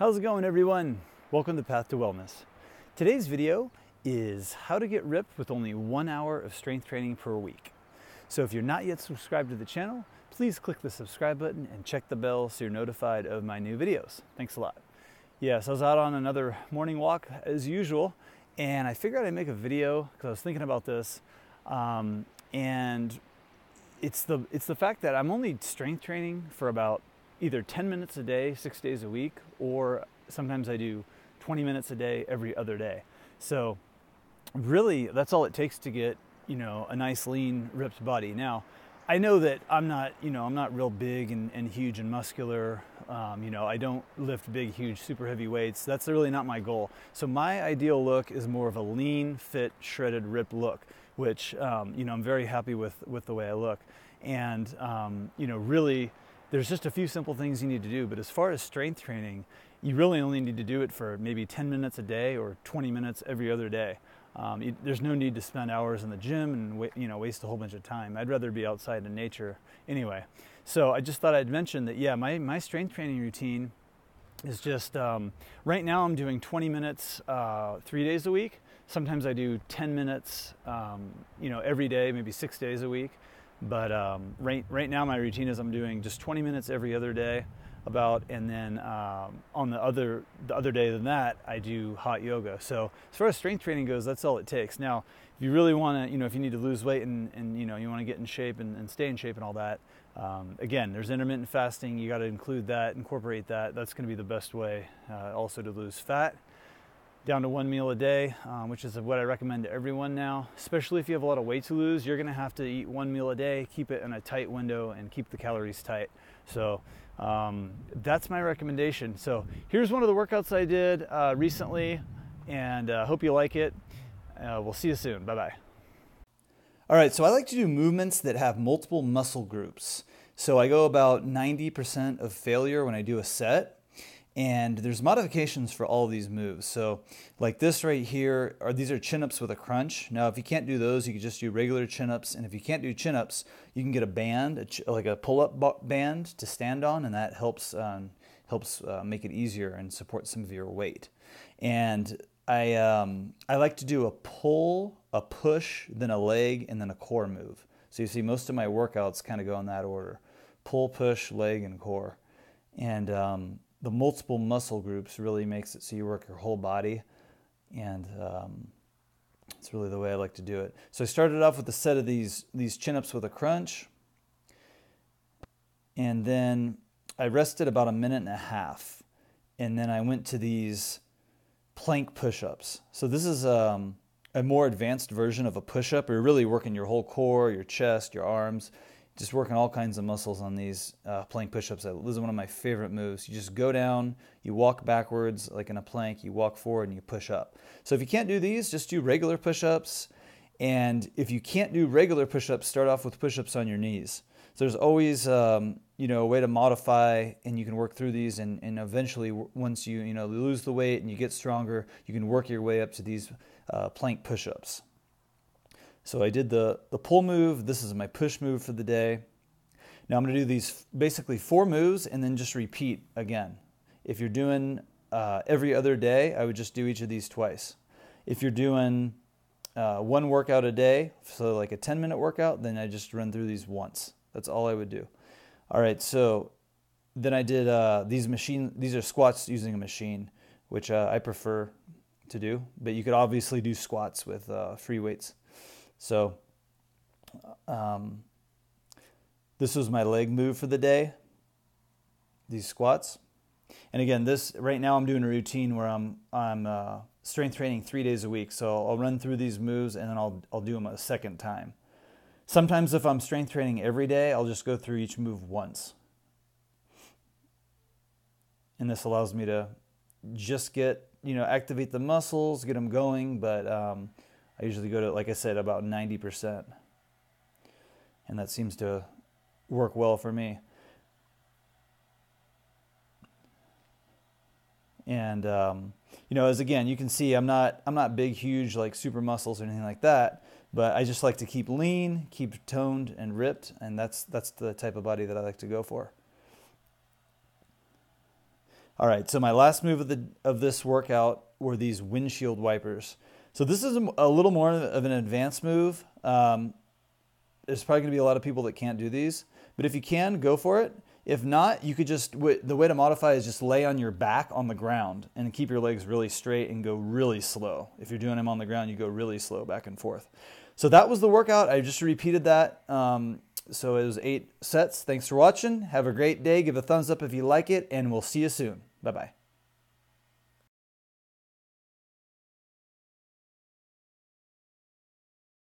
How's it going everyone? Welcome to Path to Wellness. Today's video is how to get ripped with only one hour of strength training per week. So if you're not yet subscribed to the channel, please click the subscribe button and check the bell so you're notified of my new videos. Thanks a lot. Yes, I was out on another morning walk as usual, and I figured I'd make a video because I was thinking about this. Um, and it's the it's the fact that I'm only strength training for about either 10 minutes a day, six days a week, or sometimes I do 20 minutes a day every other day. So really, that's all it takes to get you know a nice lean ripped body. Now, I know that I'm not you know I'm not real big and, and huge and muscular. Um, you know I don't lift big, huge, super heavy weights. That's really not my goal. So my ideal look is more of a lean, fit, shredded, ripped look, which um, you know I'm very happy with with the way I look. And um, you know really there's just a few simple things you need to do. But as far as strength training, you really only need to do it for maybe 10 minutes a day or 20 minutes every other day. Um, you, there's no need to spend hours in the gym and you know waste a whole bunch of time. I'd rather be outside in nature anyway. So I just thought I'd mention that yeah, my, my strength training routine is just um, right now I'm doing 20 minutes uh, three days a week. Sometimes I do 10 minutes, um, you know, every day, maybe six days a week. But um, right right now my routine is I'm doing just 20 minutes every other day, about, and then um, on the other the other day than that I do hot yoga. So as far as strength training goes, that's all it takes. Now, if you really want to, you know, if you need to lose weight and, and you know you want to get in shape and, and, stay in shape and all that, um, again, there's intermittent fasting. You got to include that, incorporate that. That's going to be the best way uh, also to lose fat down to one meal a day, um, which is what I recommend to everyone now. Especially if you have a lot of weight to lose, you're gonna have to eat one meal a day, keep it in a tight window, and keep the calories tight. So um, that's my recommendation. So here's one of the workouts I did uh, recently, and uh, hope you like it. Uh, we'll see you soon. Bye bye. All right, so I like to do movements that have multiple muscle groups. So I go about 90% of failure when I do a set and there's modifications for all these moves. So like this right here, are these are chin-ups with a crunch. Now if you can't do those, you can just do regular chin-ups. And if you can't do chin-ups, you can get a band, a like a pull-up band to stand on, and that helps um, helps uh, make it easier and support some of your weight. And I um, I like to do a pull, a push, then a leg, and then a core move. So you see most of my workouts kind of go in that order: pull, push, leg, and core. And um, the multiple muscle groups really makes it so you work your whole body, and um, it's really the way I like to do it. So I started off with a set of these these chin ups with a crunch, and then I rested about a minute and a half, and then I went to these plank push ups. So this is um, a more advanced version of a push up. You're really working your whole core, your chest, your arms just working all kinds of muscles on these uh, plank push-ups. This is one of my favorite moves. You just go down, you walk backwards like in a plank, you walk forward and you push up. So if you can't do these, just do regular push-ups. And if you can't do regular push-ups, start off with push-ups on your knees. So there's always um, you know a way to modify, and you can work through these. And, and eventually, once you you know lose the weight and you get stronger, you can work your way up to these uh, plank push-ups. So I did the, the pull move. This is my push move for the day. Now I'm going to do these basically four moves and then just repeat again. If you're doing uh, every other day, I would just do each of these twice. If you're doing uh, one workout a day, so like a 10 minute workout, then I just run through these once. That's all I would do. All right, so then I did uh, these machine. These are squats using a machine, which uh, I prefer to do. But you could obviously do squats with uh, free weights. So um, this was my leg move for the day, these squats. And again, this right now I'm doing a routine where I'm I'm uh, strength training three days a week. So I'll run through these moves and then I'll I'll do them a second time. Sometimes if I'm strength training every day, I'll just go through each move once. And this allows me to just get you know activate the muscles, get them going, but um, I usually go to, like I said, about 90%. And that seems to work well for me. And um, you know, as again, you can see, I'm not I'm not big, huge like super muscles or anything like that. But I just like to keep lean, keep toned and ripped, and that's that's the type of body that I like to go for. All right, so my last move of the of this workout were these windshield wipers. So this is a, little more of an advanced move. Um, there's probably going to be a lot of people that can't do these, but if you can, go for it. If not, you could just the way to modify is just lay on your back on the ground and keep your legs really straight and go really slow. If you're doing them on the ground, you go really slow back and forth. So that was the workout. I just repeated that. Um, so it was eight sets. Thanks for watching. Have a great day. Give a thumbs up if you like it, and we'll see you soon. Bye bye.